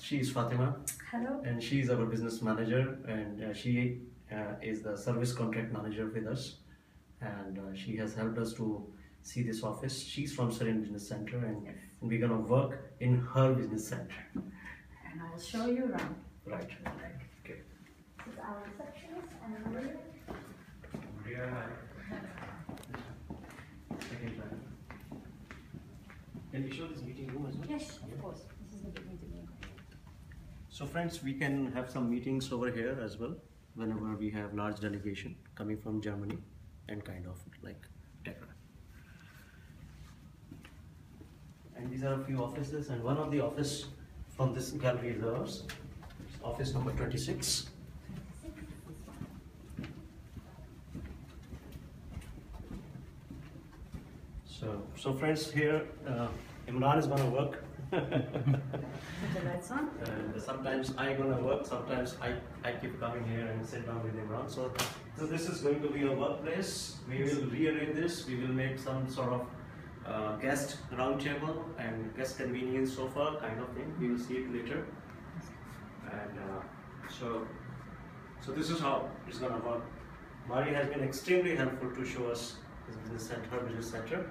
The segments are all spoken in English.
she is Fatima, Hello. and she is our business manager, and uh, she uh, is the service contract manager with us, and uh, she has helped us to see this office. She's from Serene Business Center, and Yes. we're gonna work in her business center. And I will show you around. Right. Okay. This is our receptionist and Maria. Second line. Can you show this meeting room as well? Yes, of course. This is the meeting room. So friends, we can have some meetings over here as well, whenever we have large delegation coming from Germany and kind of like Tegra. And these are a few offices and one of the office from this gallery is ours, office number twenty-six. So, so friends here, uh, Imran is gonna work. And sometimes I gonna work, sometimes I, I keep coming here and sit down with Imran. So, so this is going to be a workplace. We will rearrange this. We will make some sort of uh, guest round table and guest convenience sofa kind of thing. We will see it later. And uh, so, so this is how it's gonna work. Mari has been extremely helpful to show us this business center, her business center.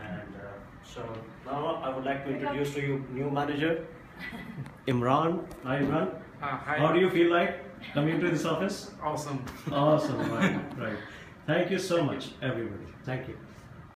And uh, so now I would like to introduce to you new manager, Imran. Hi Imran. Uh, hi. How do you feel like coming to this office? Awesome. Awesome, right, right. Thank you so much, everybody. Thank you.